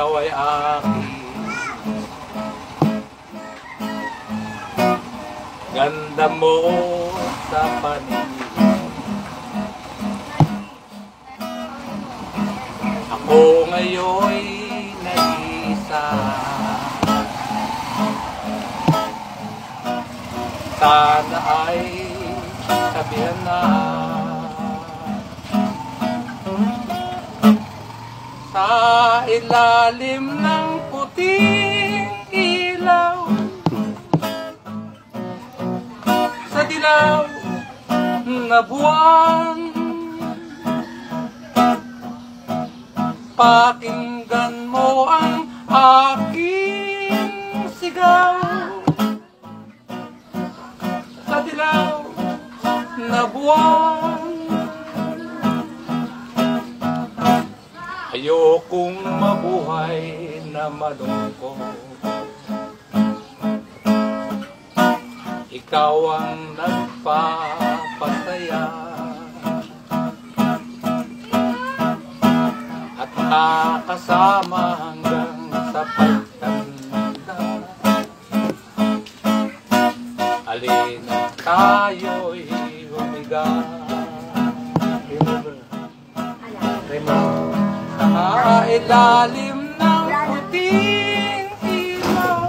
Ikaw ay akin Ganda mo sa paningin. Ako ngayon'y nag-isa Sana ay sabihan na ilalim ng puting ilaw. Sa dilaw na buwan Pakinggan mo ang aking sigaw. Sa dilaw na buwan Ayokong mabuhay na malungkot. Ikaw ang nagpapasaya At nakakasama hanggang sa pagtanda. Alina tayo'y humiga ilalim ng puting ilaw.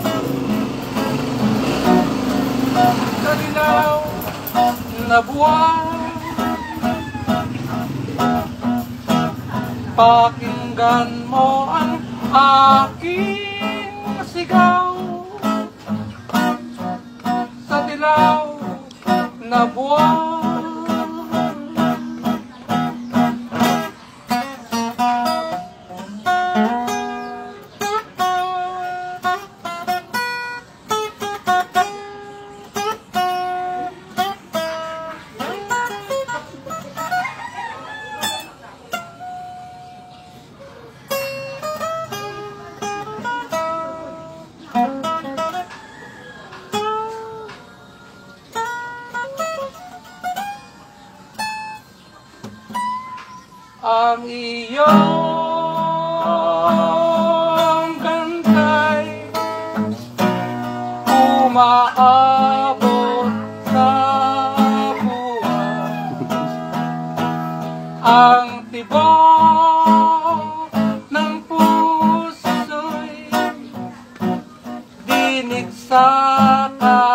Sa dilaw na buwan. Pakinggan mo ang aking sigaw. Sa dilaw na buwan ang iyong gantay umaabot sa buwan. Ang tibok ng puso'y dinig sa kalawak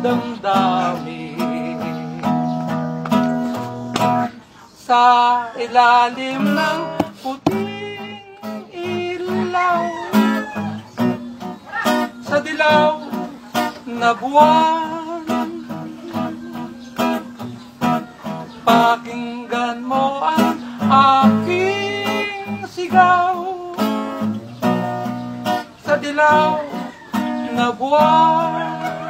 damdamin Sa ilalim ng puting ilaw Sa dilaw na buwan Pakinggan mo ang aking sigaw. Sa dilaw na buwan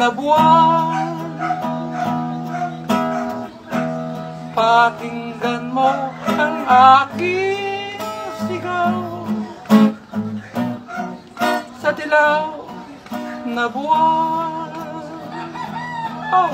na buwan. Pakinggan mo ang aking sigaw. Sa dilaw na buwan. Oh!